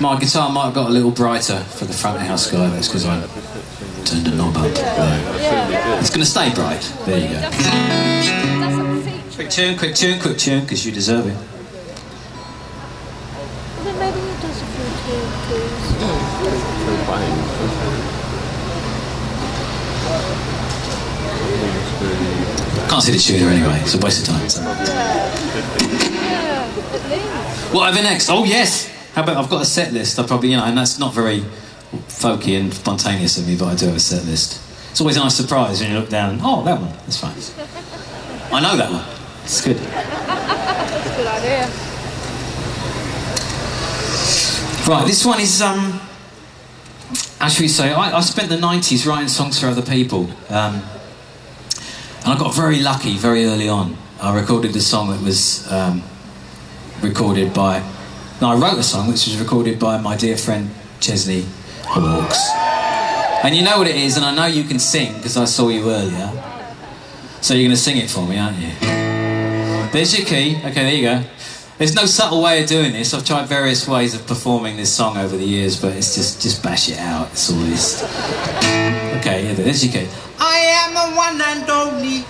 My guitar might have got a little brighter for the front of house guy. That's because I turned a knob up. It's going to stay bright. There you go. Quick tune, quick tune, quick tune, because you deserve it. Can't see the tuner anyway. It's a waste of time. Yeah, at. Whatever next? Oh yes. How about I've got a set list? I probably you know, and that's not very folky and spontaneous of me, but I do have a set list. It's always a nice surprise when you look down. and, Oh, that one. That's fine. I know that one. It's good. That's a good idea. Right, this one is um. Should we say? I, I spent the '90s writing songs for other people, um, and I got very lucky very early on. I recorded a song that was um, recorded by. No, I wrote a song which was recorded by my dear friend Chesney Hawkes. And you know what it is, and I know you can sing because I saw you earlier. So you're going to sing it for me, aren't you? There's your key. Okay, there you go. There's no subtle way of doing this. I've tried various ways of performing this song over the years, but it's just just bash it out. It's all this. Okay, yeah, there's your key. I am the one and only.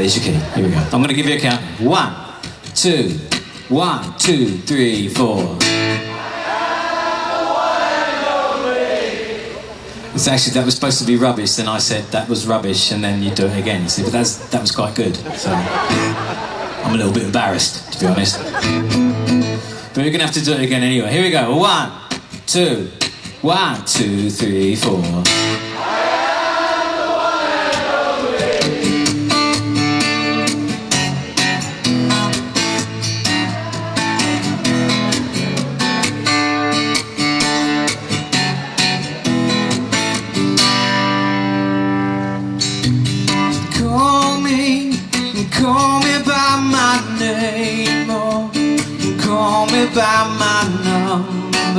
There's your key. Here we go. I'm going to give you a count. One, two, one, two, three, four. It's actually that was supposed to be rubbish. Then I said that was rubbish, and then you do it again. See, but that's that was quite good. So I'm a little bit embarrassed, to be honest. But we're gonna have to do it again anyway. Here we go. One, two, one, two, three, four.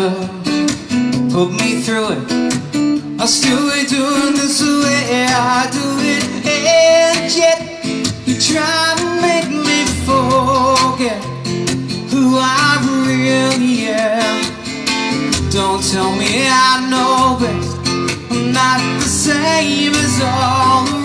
Number. Put me through it. I'll still be doing this the way I do it, and yet you try to make me forget who I really am. Don't tell me I know best. I'm not the same as all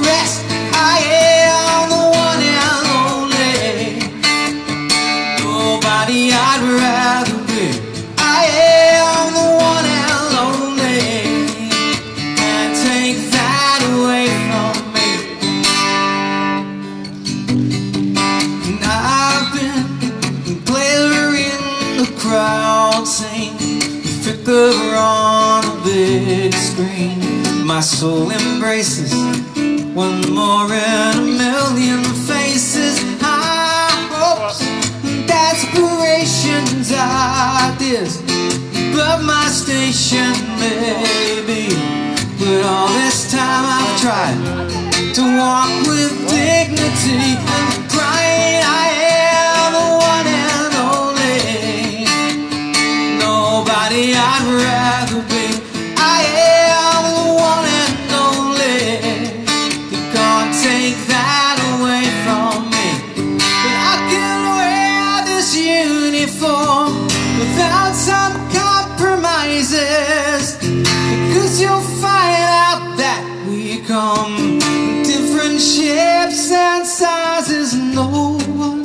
flicker on a big screen. My soul embraces one more in a million faces. High hopes and aspirations, ideas, but my station maybe. But all this time I've tried to walk with dignity I'd rather be. I am the one and only. You can't take that away from me. But I can wear this uniform without some compromises. Because you'll find out that we come different shapes and sizes. No one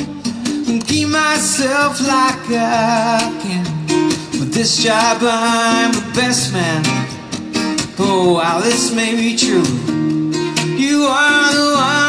can keep myself like I can. This job, I'm the best man. Oh, while this may be true, you are the one